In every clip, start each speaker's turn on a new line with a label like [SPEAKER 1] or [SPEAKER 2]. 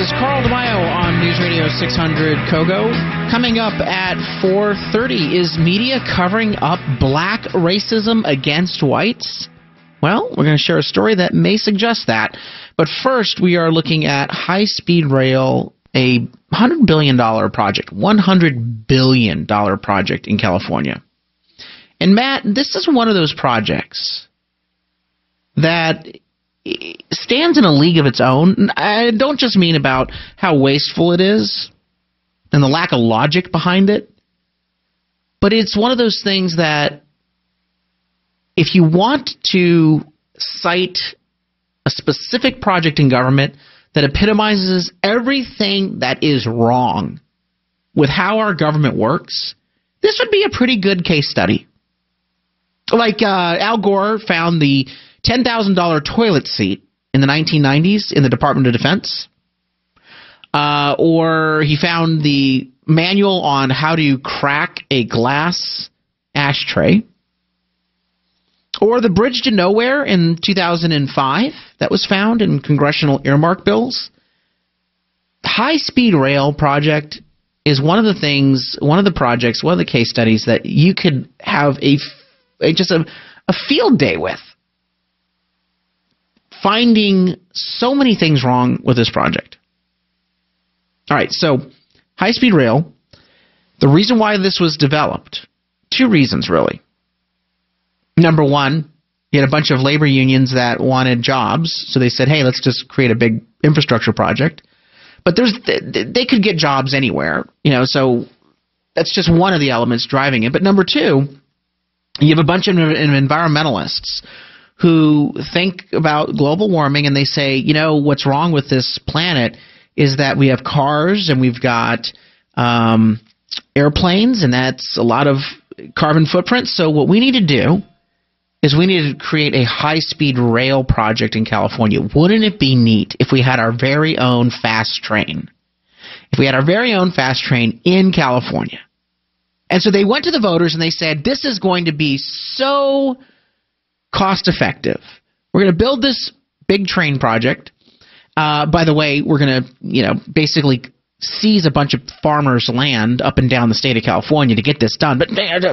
[SPEAKER 1] is Carl DeMaio on News Radio 600 Kogo. Coming up at 4:30 is media covering up black racism against whites? Well, we're going to share a story that may suggest that. But first, we are looking at high-speed rail, a $100 billion project, $100 billion project in California. And Matt, this is one of those projects that stands in a league of its own. I don't just mean about how wasteful it is and the lack of logic behind it, but it's one of those things that if you want to cite a specific project in government that epitomizes everything that is wrong with how our government works, this would be a pretty good case study. Like uh, Al Gore found the $10,000 toilet seat in the 1990s in the Department of Defense. Uh, or he found the manual on how to crack a glass ashtray. Or the bridge to nowhere in 2005 that was found in congressional earmark bills. High speed rail project is one of the things, one of the projects, one of the case studies that you could have a, just a, a field day with finding so many things wrong with this project. All right, so high speed rail, the reason why this was developed, two reasons really. Number one, you had a bunch of labor unions that wanted jobs, so they said, hey, let's just create a big infrastructure project. But there's they could get jobs anywhere, you know, so that's just one of the elements driving it. But number two, you have a bunch of environmentalists who think about global warming and they say, you know, what's wrong with this planet is that we have cars and we've got um, airplanes, and that's a lot of carbon footprint. So what we need to do is we need to create a high-speed rail project in California. Wouldn't it be neat if we had our very own fast train? If we had our very own fast train in California. And so they went to the voters and they said, this is going to be so cost effective. We're going to build this big train project. Uh, by the way, we're going to, you know, basically seize a bunch of farmers' land up and down the state of California to get this done. But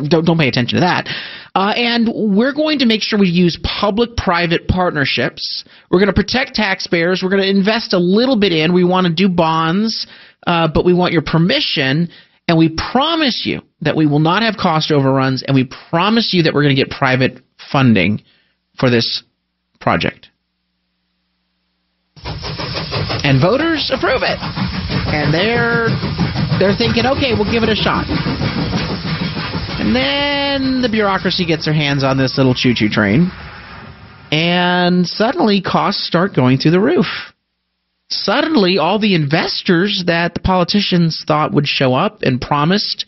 [SPEAKER 1] don't, don't pay attention to that. Uh, and we're going to make sure we use public-private partnerships. We're going to protect taxpayers. We're going to invest a little bit in. We want to do bonds, uh, but we want your permission. And we promise you that we will not have cost overruns, and we promise you that we're going to get private funding for this project. And voters approve it. And they're they're thinking, okay, we'll give it a shot. And then the bureaucracy gets their hands on this little choo-choo train. And suddenly costs start going through the roof. Suddenly all the investors that the politicians thought would show up and promised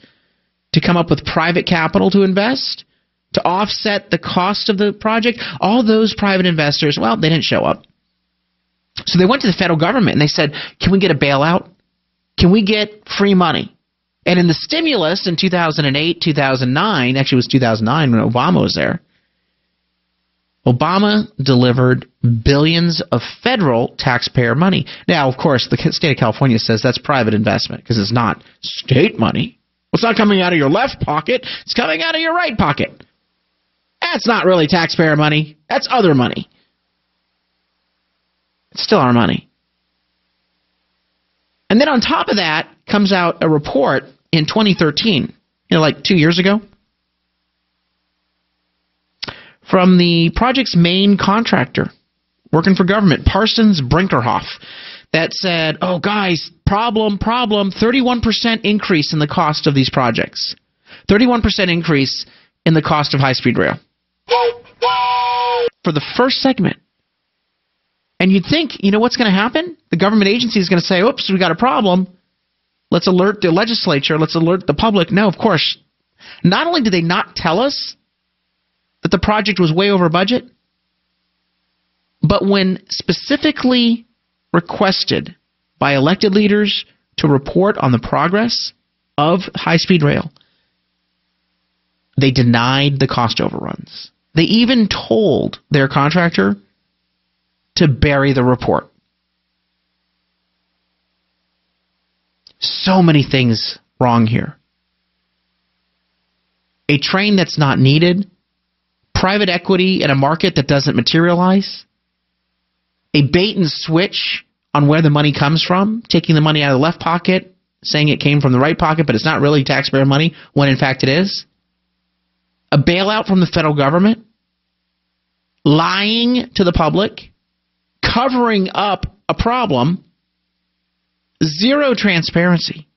[SPEAKER 1] to come up with private capital to invest to offset the cost of the project. All those private investors, well, they didn't show up. So they went to the federal government and they said, Can we get a bailout? Can we get free money? And in the stimulus in 2008, 2009, actually it was 2009 when Obama was there, Obama delivered billions of federal taxpayer money. Now, of course, the state of California says that's private investment because it's not state money. It's not coming out of your left pocket, it's coming out of your right pocket. That's not really taxpayer money. That's other money. It's still our money. And then on top of that comes out a report in 2013, you know, like two years ago, from the project's main contractor working for government, Parsons Brinckerhoff, that said, oh, guys, problem, problem, 31% increase in the cost of these projects. 31% increase in the cost of high speed rail for the first segment. And you'd think, you know what's going to happen? The government agency is going to say, oops, we got a problem. Let's alert the legislature. Let's alert the public. No, of course. Not only did they not tell us that the project was way over budget, but when specifically requested by elected leaders to report on the progress of high speed rail, they denied the cost overruns. They even told their contractor to bury the report. So many things wrong here. A train that's not needed, private equity in a market that doesn't materialize, a bait and switch on where the money comes from, taking the money out of the left pocket, saying it came from the right pocket, but it's not really taxpayer money, when in fact it is. A bailout from the federal government, lying to the public, covering up a problem, zero transparency.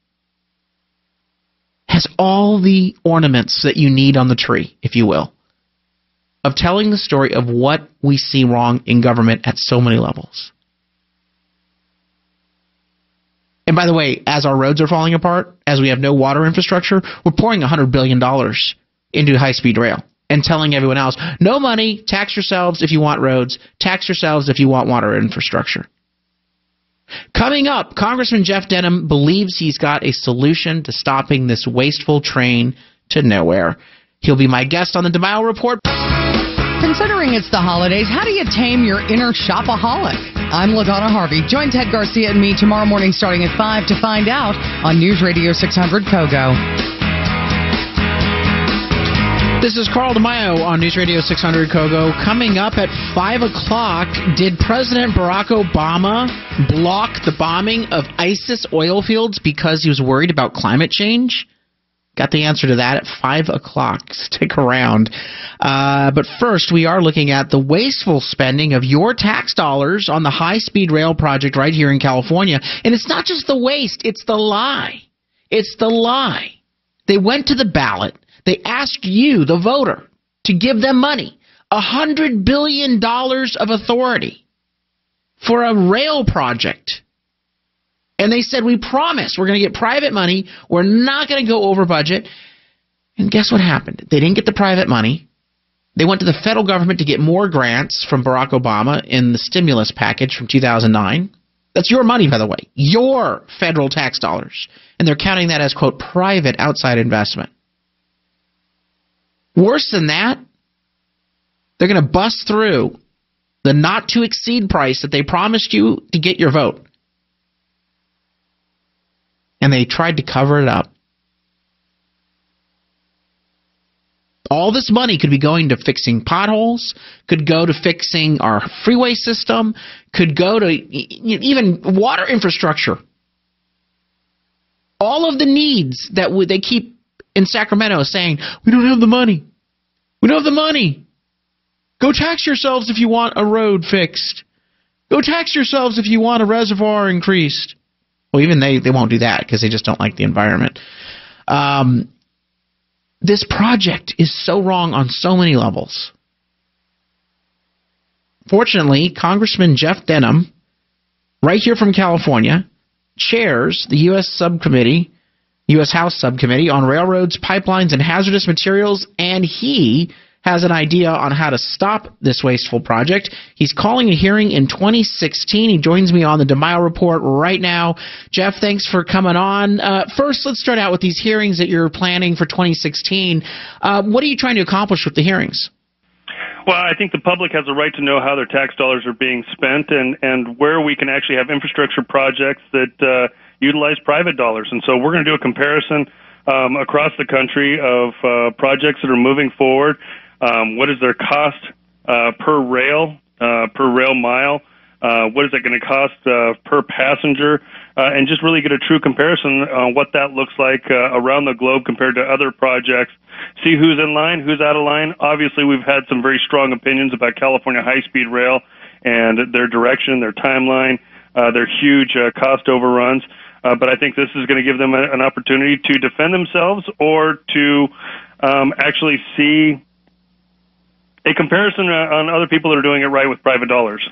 [SPEAKER 1] Has all the ornaments that you need on the tree, if you will, of telling the story of what we see wrong in government at so many levels. And by the way, as our roads are falling apart, as we have no water infrastructure, we're pouring $100 billion into high speed rail and telling everyone else, no money, tax yourselves if you want roads, tax yourselves if you want water infrastructure. Coming up, Congressman Jeff Denham believes he's got a solution to stopping this wasteful train to nowhere. He'll be my guest on the DeMaio Report.
[SPEAKER 2] Considering it's the holidays, how do you tame your inner shopaholic? I'm LaDonna Harvey. Join Ted Garcia and me tomorrow morning starting at 5 to find out on News Radio 600 Kogo.
[SPEAKER 1] This is Carl DeMaio on News Radio 600 Kogo. Coming up at 5 o'clock, did President Barack Obama block the bombing of ISIS oil fields because he was worried about climate change? Got the answer to that at 5 o'clock. Stick around. Uh, but first, we are looking at the wasteful spending of your tax dollars on the high speed rail project right here in California. And it's not just the waste, it's the lie. It's the lie. They went to the ballot they asked you, the voter, to give them money. A hundred billion dollars of authority for a rail project. And they said, We promise we're going to get private money. We're not going to go over budget. And guess what happened? They didn't get the private money. They went to the federal government to get more grants from Barack Obama in the stimulus package from 2009. That's your money, by the way, your federal tax dollars. And they're counting that as, quote, private outside investment. Worse than that, they're going to bust through the not to exceed price that they promised you to get your vote. And they tried to cover it up. All this money could be going to fixing potholes, could go to fixing our freeway system, could go to even water infrastructure. All of the needs that they keep in Sacramento saying, we don't have the money. We don't have the money. Go tax yourselves if you want a road fixed. Go tax yourselves if you want a reservoir increased. Well, even they, they won't do that because they just don't like the environment. Um, this project is so wrong on so many levels. Fortunately, Congressman Jeff Denham, right here from California, chairs the U.S. subcommittee U.S. House Subcommittee on Railroads, Pipelines, and Hazardous Materials, and he has an idea on how to stop this wasteful project. He's calling a hearing in 2016. He joins me on the DeMaio Report right now. Jeff, thanks for coming on. Uh, first, let's start out with these hearings that you're planning for 2016. Uh, what are you trying to accomplish with the hearings?
[SPEAKER 3] Well, I think the public has a right to know how their tax dollars are being spent and, and where we can actually have infrastructure projects that uh, utilize private dollars. And so we're going to do a comparison um, across the country of uh, projects that are moving forward. Um, what is their cost uh, per rail, uh, per rail mile? Uh, what is it going to cost uh, per passenger? Uh, and just really get a true comparison on what that looks like uh, around the globe compared to other projects. See who's in line, who's out of line. Obviously, we've had some very strong opinions about California high speed rail and their direction, their timeline, uh, their huge uh, cost overruns. Uh, but I think this is going to give them a, an opportunity to defend themselves or to um, actually see a comparison on other people that are doing it right with private dollars.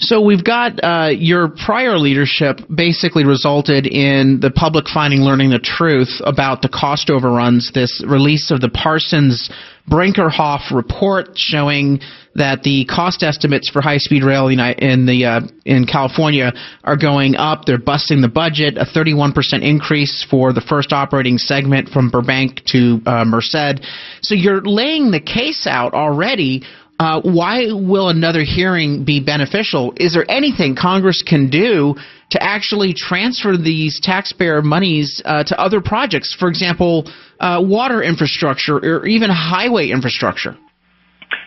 [SPEAKER 1] So we've got uh, your prior leadership basically resulted in the public finding learning the truth about the cost overruns. This release of the Parsons Brinckerhoff report showing that the cost estimates for high-speed rail in the uh, in California are going up. They're busting the budget. A 31% increase for the first operating segment from Burbank to uh, Merced. So you're laying the case out already uh, why will another hearing be beneficial? Is there anything Congress can do to actually transfer these taxpayer monies uh, to other projects, for example, uh, water infrastructure or even highway infrastructure.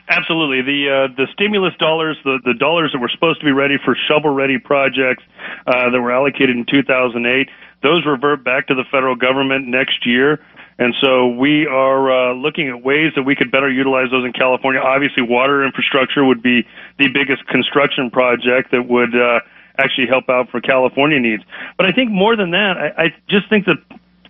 [SPEAKER 3] Absolutely. The uh, the stimulus dollars, the, the dollars that were supposed to be ready for shovel ready projects uh, that were allocated in 2008, those revert back to the federal government next year. And so we are uh, looking at ways that we could better utilize those in California. Obviously, water infrastructure would be the biggest construction project that would uh, actually help out for California needs. But I think more than that, I, I just think that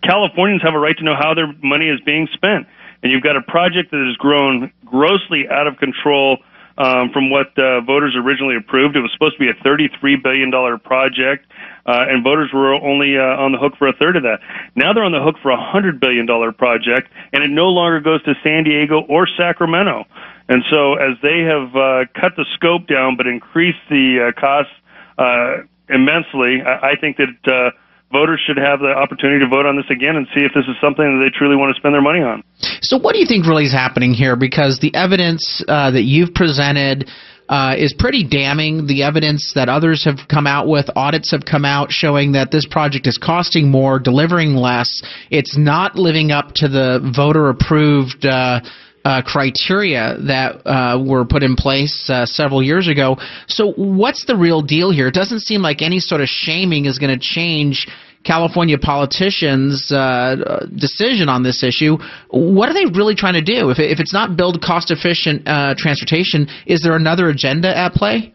[SPEAKER 3] Californians have a right to know how their money is being spent. And you've got a project that has grown grossly out of control um, from what uh, voters originally approved. It was supposed to be a $33 billion project, uh, and voters were only uh, on the hook for a third of that. Now they're on the hook for a $100 billion project, and it no longer goes to San Diego or Sacramento. And so, as they have uh, cut the scope down but increased the uh, costs uh, immensely, I, I think that uh, voters should have the opportunity to vote on this again and see if this is something that they truly want to spend their money on.
[SPEAKER 1] So, what do you think really is happening here? Because the evidence uh, that you've presented. Uh, is pretty damning. The evidence that others have come out with, audits have come out showing that this project is costing more, delivering less. It's not living up to the voter approved uh, uh, criteria that uh, were put in place uh, several years ago. So, what's the real deal here? It doesn't seem like any sort of shaming is going to change California politicians' uh, decision on this issue. What are they really trying to do? If, if it's not build cost efficient uh, transportation, is there another agenda at play?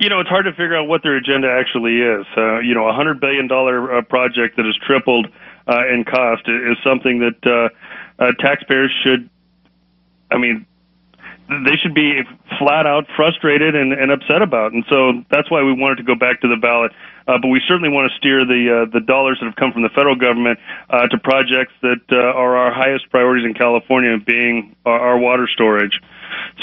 [SPEAKER 3] You know, it's hard to figure out what their agenda actually is. Uh, you know, a hundred billion dollar uh, project that has tripled uh, in cost is something that uh, taxpayers should. I mean, they should be flat out frustrated and, and upset about. And so that's why we wanted to go back to the ballot. Uh, but we certainly want to steer the uh, the dollars that have come from the federal government uh, to projects that uh, are our highest priorities in California, being our, our water storage.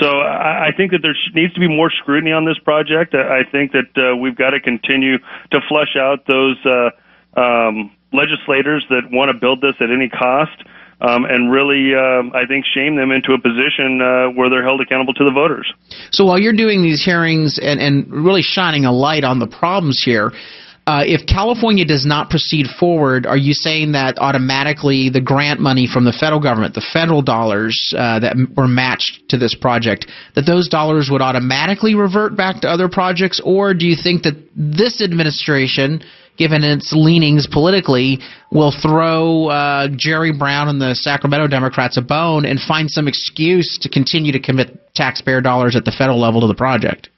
[SPEAKER 3] So I, I think that there needs to be more scrutiny on this project. I think that uh, we've got to continue to flush out those uh, um, legislators that want to build this at any cost um, and really, uh, I think, shame them into a position uh, where they're held accountable to the voters.
[SPEAKER 1] So while you're doing these hearings and, and really shining a light on the problems here, uh, if California does not proceed forward, are you saying that automatically the grant money from the federal government, the federal dollars uh, that were matched to this project, that those dollars would automatically revert back to other projects, or do you think that this administration given its leanings politically, will throw uh, Jerry Brown and the Sacramento Democrats a bone and find some excuse to continue to commit taxpayer dollars at the federal level to the project?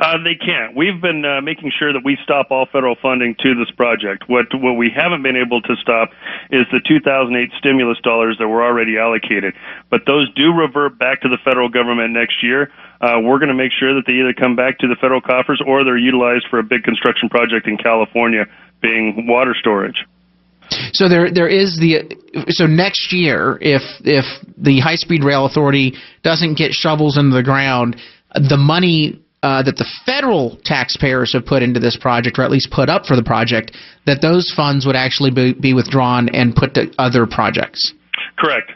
[SPEAKER 3] Uh, they can't. We've been uh, making sure that we stop all federal funding to this project. What what we haven't been able to stop is the 2008 stimulus dollars that were already allocated. But those do revert back to the federal government next year. Uh, we're going to make sure that they either come back to the federal coffers or they're utilized for a big construction project in California, being water storage.
[SPEAKER 1] So there there is the so next year if if the high speed rail authority doesn't get shovels into the ground, the money uh, that the federal taxpayers have put into this project, or at least put up for the project, that those funds would actually be, be withdrawn and put to other projects.
[SPEAKER 3] Correct.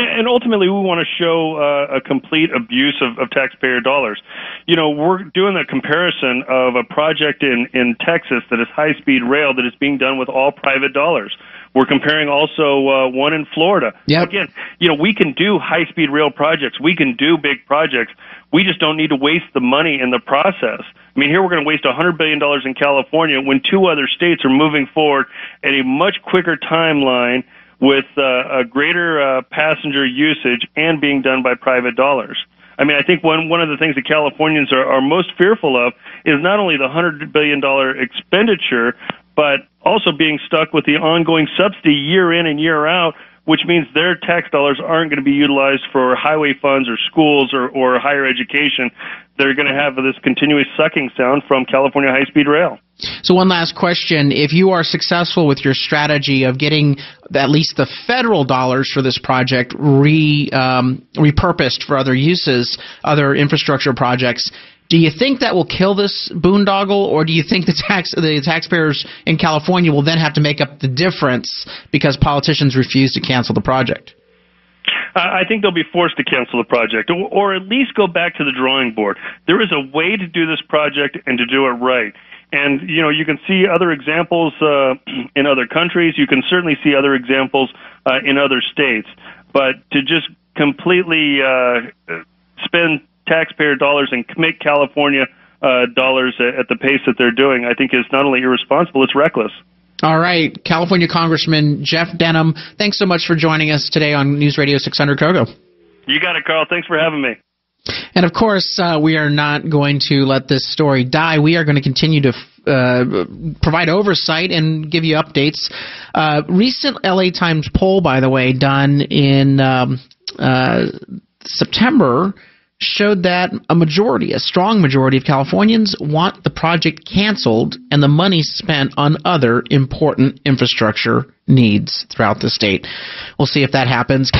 [SPEAKER 3] And, ultimately, we want to show uh, a complete abuse of, of taxpayer dollars. You know, we're doing a comparison of a project in, in Texas that is high speed rail that is being done with all private dollars. We're comparing also uh, one in Florida.
[SPEAKER 1] Yep.
[SPEAKER 3] Again, you know, we can do high speed rail projects. We can do big projects. We just don't need to waste the money in the process. I mean, here we're going to waste $100 billion in California when two other states are moving forward at a much quicker timeline with uh, a greater uh, passenger usage and being done by private dollars. I mean, I think one one of the things that Californians are, are most fearful of is not only the hundred billion dollar expenditure, but also being stuck with the ongoing subsidy year in and year out, which means their tax dollars aren't going to be utilized for highway funds or schools or, or higher education. They're going to have this continuous sucking sound from California high speed rail.
[SPEAKER 1] So, one last question. If you are successful with your strategy of getting at least the federal dollars for this project re, um, repurposed for other uses, other infrastructure projects, do you think that will kill this boondoggle, or do you think the tax the taxpayers in California will then have to make up the difference because politicians refuse to cancel the project?
[SPEAKER 3] I think they'll be forced to cancel the project, or, or at least go back to the drawing board. There is a way to do this project and to do it right And you know, you can see other examples uh, in other countries. You can certainly see other examples uh, in other states. But to just completely uh, spend taxpayer dollars and make California uh, dollars at the pace that they're doing, I think is not only irresponsible, it's reckless.
[SPEAKER 1] All right, California Congressman Jeff Denham, thanks so much for joining us today on News Radio 600 Kogo.
[SPEAKER 3] You got it, Carl. Thanks for having me.
[SPEAKER 1] And of course, uh, we are not going to let this story die. We are going to continue to uh, provide oversight and give you updates. Uh, recent LA Times poll, by the way, done in um, uh, September, showed that a majority, a strong majority of Californians want the project canceled and the money spent on other important infrastructure needs throughout the state. We'll see if that happens.